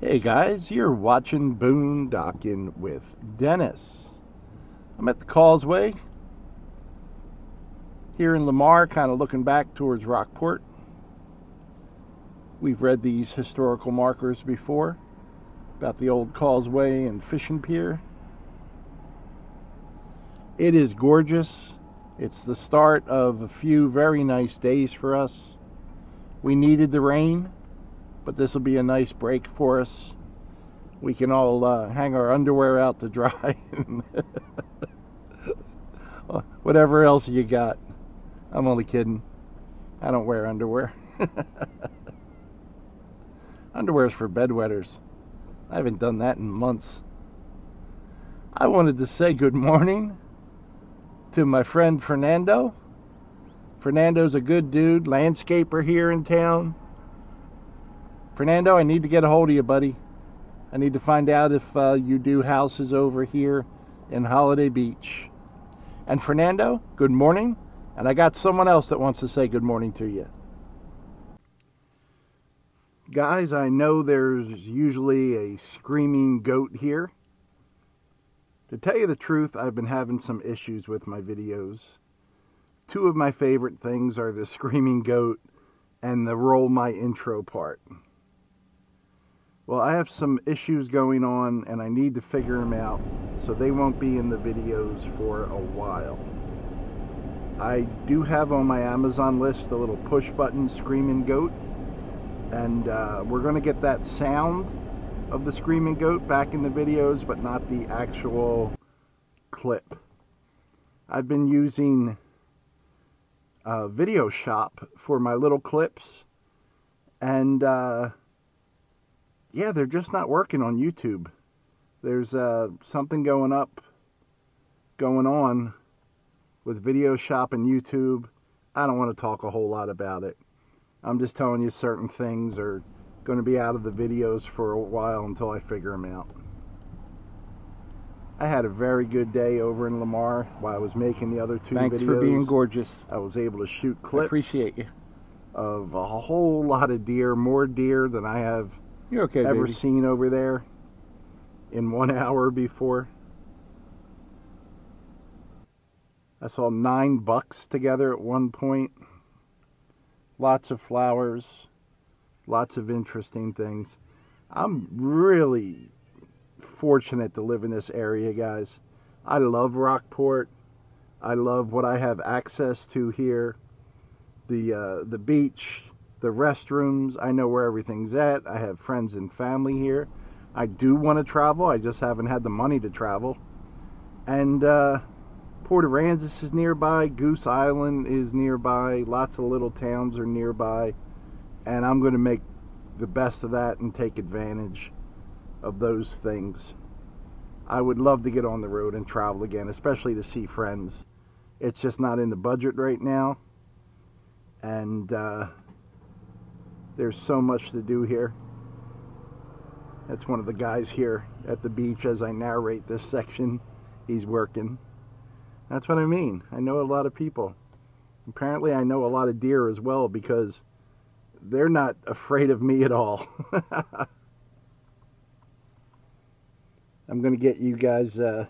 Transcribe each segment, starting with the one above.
Hey guys, you're watching Boondocking with Dennis. I'm at the Causeway here in Lamar, kind of looking back towards Rockport. We've read these historical markers before about the old causeway and fishing pier. It is gorgeous. It's the start of a few very nice days for us. We needed the rain but this will be a nice break for us. We can all uh, hang our underwear out to dry. Whatever else you got. I'm only kidding. I don't wear underwear. Underwear's for bedwetters. I haven't done that in months. I wanted to say good morning to my friend Fernando. Fernando's a good dude, landscaper here in town. Fernando, I need to get a hold of you, buddy. I need to find out if uh, you do houses over here in Holiday Beach. And Fernando, good morning. And I got someone else that wants to say good morning to you. Guys, I know there's usually a screaming goat here. To tell you the truth, I've been having some issues with my videos. Two of my favorite things are the screaming goat and the roll my intro part. Well, I have some issues going on and I need to figure them out so they won't be in the videos for a while. I do have on my Amazon list a little push button screaming goat and uh, we're going to get that sound of the screaming goat back in the videos but not the actual clip. I've been using uh, Video Shop for my little clips and uh, yeah, they're just not working on YouTube. There's uh, something going up, going on with Video Shop and YouTube. I don't want to talk a whole lot about it. I'm just telling you certain things are going to be out of the videos for a while until I figure them out. I had a very good day over in Lamar while I was making the other two Thanks videos. for being gorgeous. I was able to shoot clips. I appreciate you. Of a whole lot of deer, more deer than I have you're okay, ever baby. seen over there in one hour before. I saw nine bucks together at one point. Lots of flowers, lots of interesting things. I'm really fortunate to live in this area, guys. I love Rockport. I love what I have access to here. The uh, the beach, the restrooms. I know where everything's at. I have friends and family here. I do want to travel. I just haven't had the money to travel. And uh, Port Aransas is nearby. Goose Island is nearby. Lots of little towns are nearby. And I'm going to make the best of that and take advantage of those things. I would love to get on the road and travel again, especially to see friends. It's just not in the budget right now. And uh, there's so much to do here. That's one of the guys here at the beach as I narrate this section. He's working. That's what I mean. I know a lot of people. Apparently I know a lot of deer as well because they're not afraid of me at all. I'm going to get you guys uh,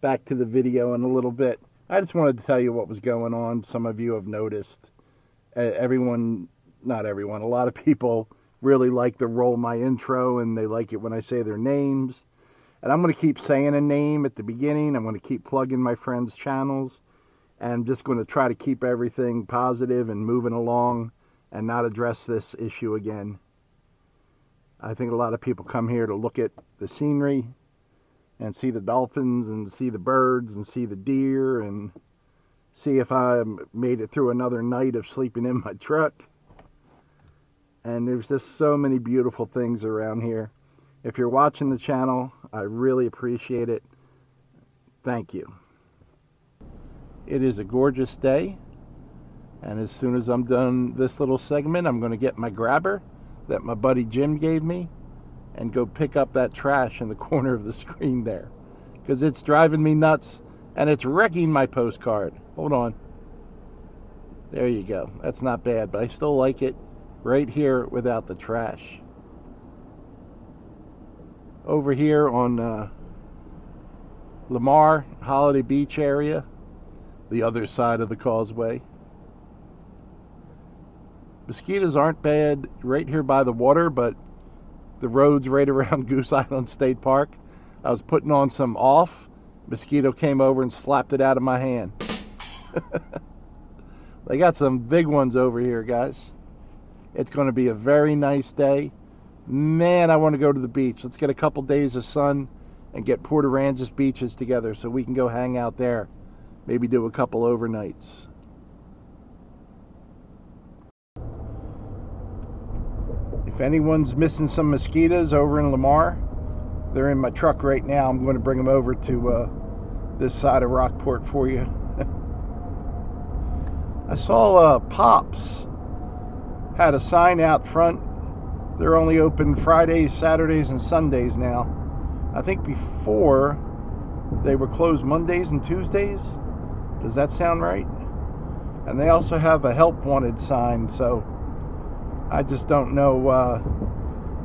back to the video in a little bit. I just wanted to tell you what was going on. Some of you have noticed. Uh, everyone not everyone, a lot of people really like to roll my intro and they like it when I say their names. And I'm going to keep saying a name at the beginning. I'm going to keep plugging my friends' channels. And I'm just going to try to keep everything positive and moving along and not address this issue again. I think a lot of people come here to look at the scenery and see the dolphins and see the birds and see the deer and see if I made it through another night of sleeping in my truck and there's just so many beautiful things around here. If you're watching the channel, I really appreciate it. Thank you. It is a gorgeous day, and as soon as I'm done this little segment, I'm going to get my grabber that my buddy Jim gave me and go pick up that trash in the corner of the screen there because it's driving me nuts and it's wrecking my postcard. Hold on. There you go. That's not bad, but I still like it right here without the trash. over here on uh, Lamar, Holiday Beach area, the other side of the causeway. Mosquitoes aren't bad right here by the water, but the roads right around Goose Island State Park, I was putting on some off. Mosquito came over and slapped it out of my hand. they got some big ones over here, guys. It's going to be a very nice day. Man, I want to go to the beach. Let's get a couple days of sun and get Port Aransas beaches together so we can go hang out there. Maybe do a couple overnights. If anyone's missing some mosquitoes over in Lamar, they're in my truck right now. I'm going to bring them over to uh, this side of Rockport for you. I saw uh, Pops had a sign out front. They're only open Fridays, Saturdays, and Sundays now. I think before they were closed Mondays and Tuesdays. Does that sound right? And they also have a help wanted sign, so I just don't know uh,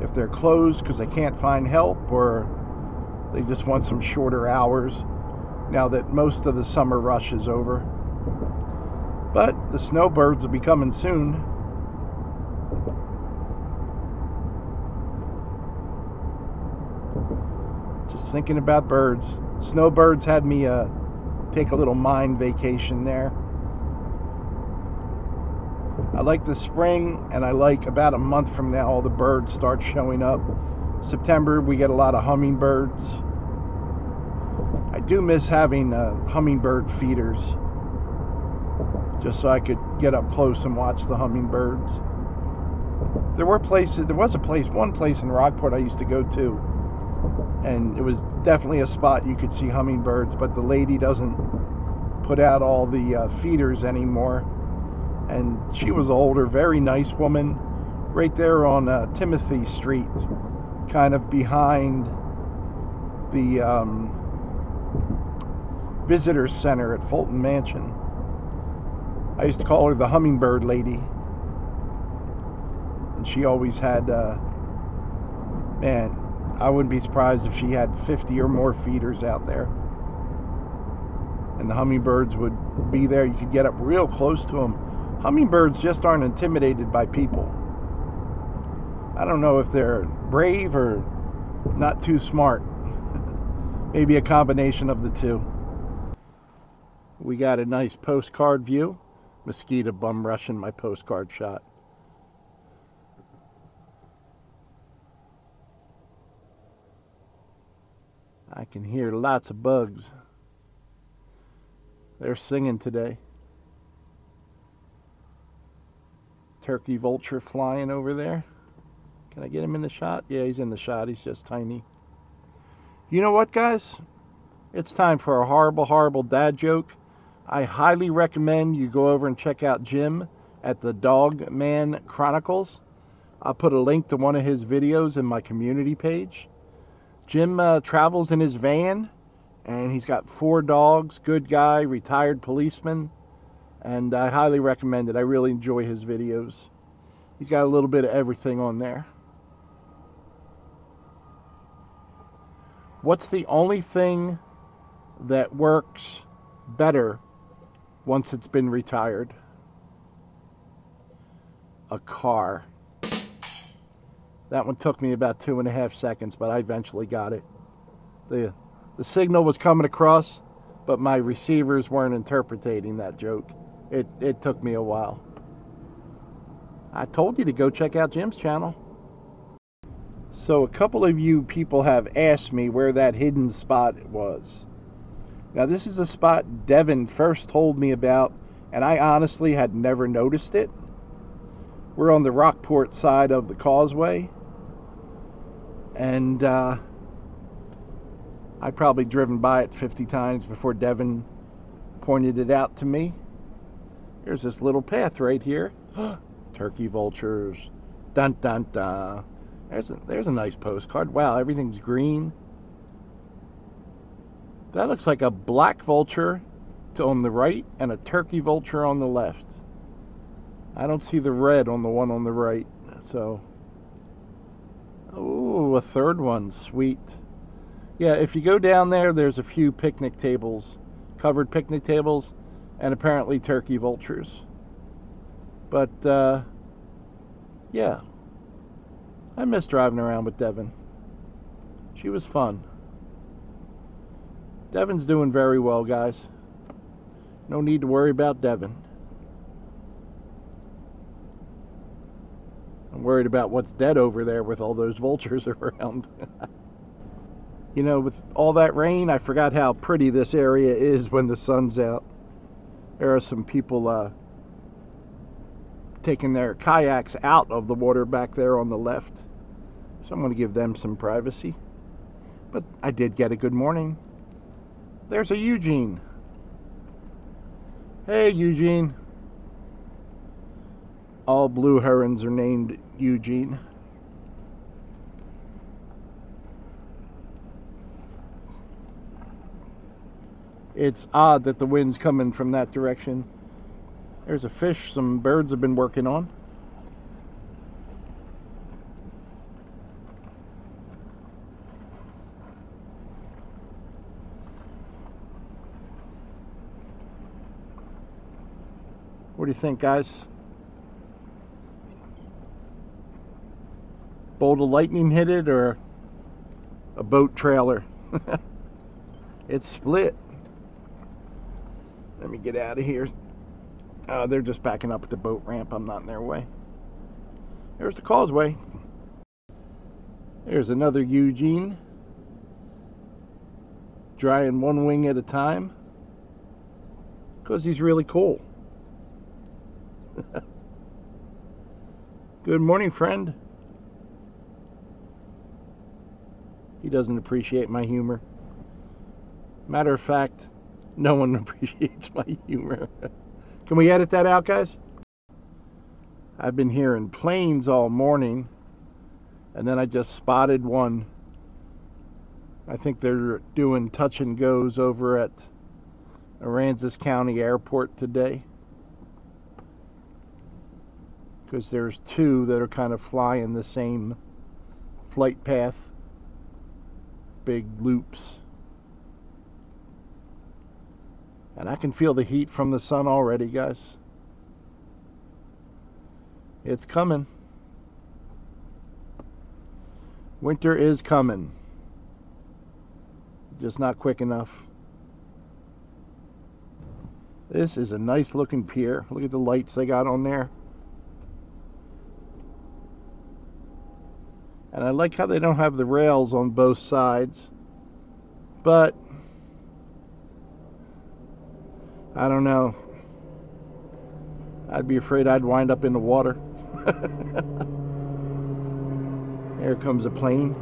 if they're closed because they can't find help or they just want some shorter hours now that most of the summer rush is over. But the snowbirds will be coming soon. Thinking about birds. Snowbirds had me uh, take a little mind vacation there. I like the spring, and I like about a month from now all the birds start showing up. September, we get a lot of hummingbirds. I do miss having uh, hummingbird feeders, just so I could get up close and watch the hummingbirds. There were places, there was a place, one place in Rockport I used to go to and it was definitely a spot you could see hummingbirds but the lady doesn't put out all the uh, feeders anymore. And she was older very nice woman right there on uh, timothy street kind of behind the um, visitor center at fulton mansion. I used to call her the hummingbird lady. And she always had uh, man I wouldn't be surprised if she had 50 or more feeders out there. And the hummingbirds would be there. You could get up real close to them. Hummingbirds just aren't intimidated by people. I don't know if they're brave or not too smart. Maybe a combination of the two. We got a nice postcard view. Mosquito bum rushing my postcard shot. I can hear lots of bugs. They're singing today. Turkey vulture flying over there. Can I get him in the shot? Yeah, he's in the shot. He's just tiny. You know what, guys? It's time for a horrible, horrible dad joke. I highly recommend you go over and check out Jim at the Dog Man Chronicles. I'll put a link to one of his videos in my community page. Jim uh, travels in his van, and he's got four dogs. Good guy, retired policeman, and I highly recommend it. I really enjoy his videos. He's got a little bit of everything on there. What's the only thing that works better once it's been retired? A car. That one took me about two and a half seconds, but I eventually got it. The, the signal was coming across, but my receivers weren't interpreting that joke. It, it took me a while. I told you to go check out Jim's channel. So a couple of you people have asked me where that hidden spot was. Now this is a spot Devin first told me about, and I honestly had never noticed it. We're on the Rockport side of the causeway, and uh, I'd probably driven by it 50 times before Devin pointed it out to me. There's this little path right here. Turkey vultures. Dun dun dun. There's a, there's a nice postcard. Wow, everything's green. That looks like a black vulture to on the right and a turkey vulture on the left. I don't see the red on the one on the right. So, oh, a third one. Sweet. Yeah, if you go down there, there's a few picnic tables, covered picnic tables, and apparently turkey vultures. But, uh, yeah. I miss driving around with Devin. She was fun. Devin's doing very well, guys. No need to worry about Devin. Worried about what's dead over there with all those vultures around. you know, with all that rain, I forgot how pretty this area is when the sun's out. There are some people uh, taking their kayaks out of the water back there on the left. So I'm going to give them some privacy. But I did get a good morning. There's a Eugene. Hey, Eugene. All blue herons are named Eugene. It's odd that the wind's coming from that direction. There's a fish some birds have been working on. What do you think, guys? Bolt of lightning hit it or a boat trailer? it's split. Let me get out of here. Uh, they're just backing up at the boat ramp. I'm not in their way. There's the causeway. There's another Eugene. Drying one wing at a time. Because he's really cool. Good morning, friend. He doesn't appreciate my humor. Matter of fact, no one appreciates my humor. Can we edit that out, guys? I've been hearing planes all morning, and then I just spotted one. I think they're doing touch and goes over at Aransas County Airport today. Because there's two that are kind of flying the same flight path, big loops. And I can feel the heat from the sun already, guys. It's coming. Winter is coming. Just not quick enough. This is a nice looking pier. Look at the lights they got on there. I like how they don't have the rails on both sides. But I don't know. I'd be afraid I'd wind up in the water. Here comes a plane.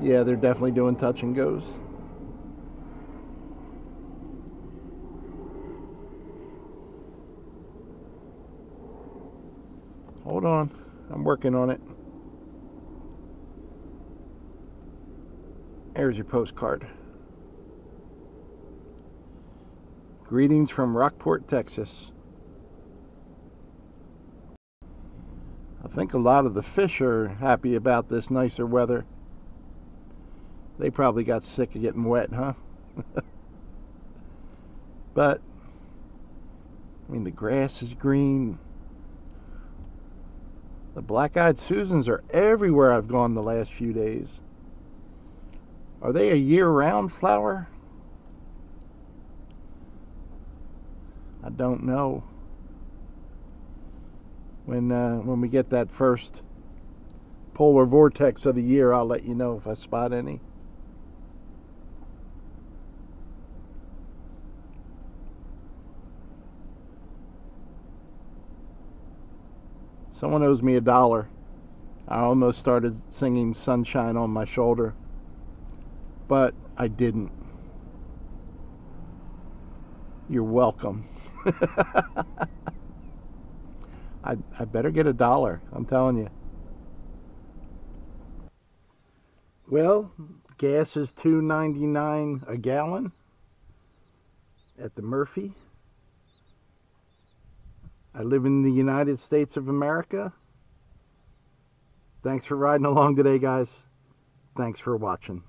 Yeah, they're definitely doing touch and goes. On. I'm working on it. There's your postcard. Greetings from Rockport, Texas. I think a lot of the fish are happy about this nicer weather. They probably got sick of getting wet, huh? but, I mean, the grass is green. The black-eyed Susans are everywhere I've gone the last few days. Are they a year-round flower? I don't know. When uh, when we get that first polar vortex of the year, I'll let you know if I spot any. Someone owes me a dollar. I almost started singing Sunshine on My Shoulder but I didn't. You're welcome. I, I better get a dollar, I'm telling you. Well, gas is two ninety nine a gallon at the Murphy. I live in the United States of America. Thanks for riding along today, guys. Thanks for watching.